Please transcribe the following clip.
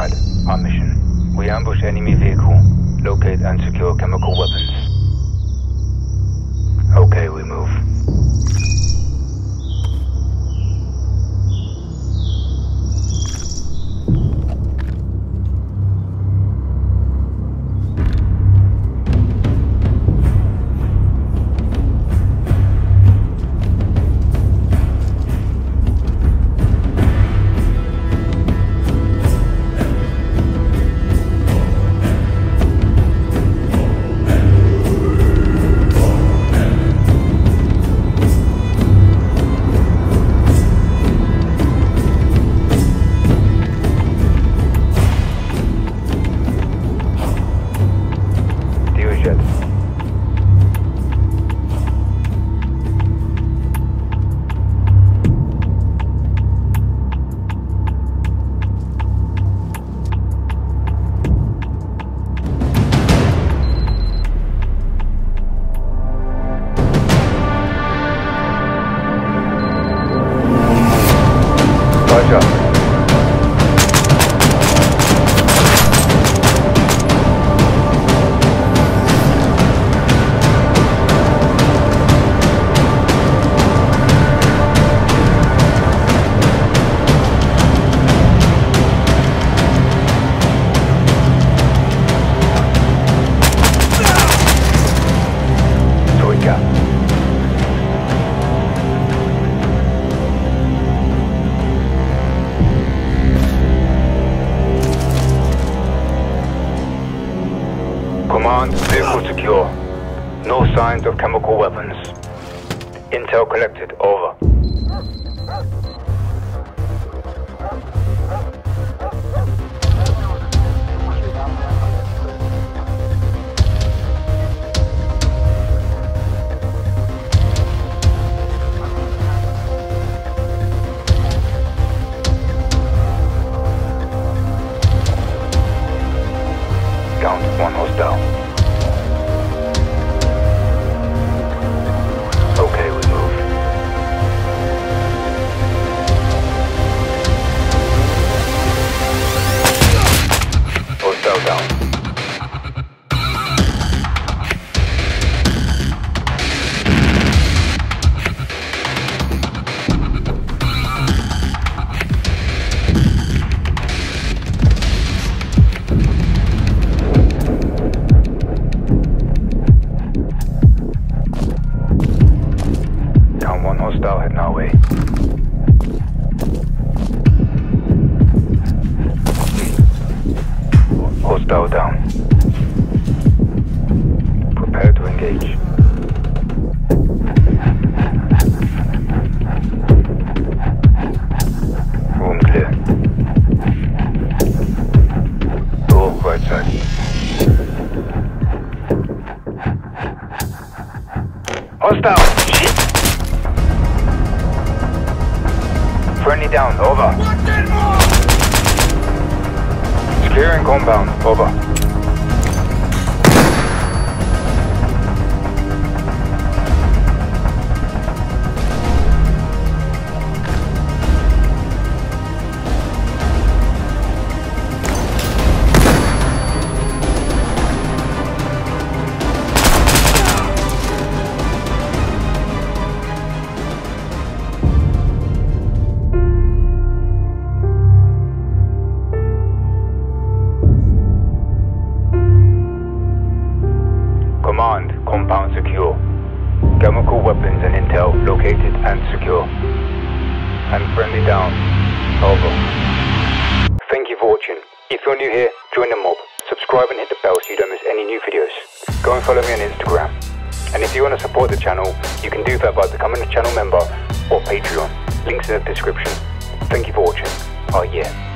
Our mission. We ambush enemy vehicle. Locate and secure chemical weapons. Okay, we move. shot. Yeah. Command, vehicle secure. No signs of chemical weapons. Intel collected, over. Down. One hostile heading our way. Hostile! Shit! Friendly down, over. Securing compound, over. Command, compound secure. Chemical weapons and intel located and secure. And friendly down. Over. Thank you for watching. If you're new here, join the mob. Subscribe and hit the bell so you don't miss any new videos. Go and follow me on Instagram. And if you want to support the channel, you can do that by becoming a channel member or Patreon. Links in the description. Thank you for watching. Oh yeah.